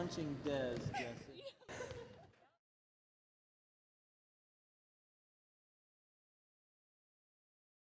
punching Des, Jesse.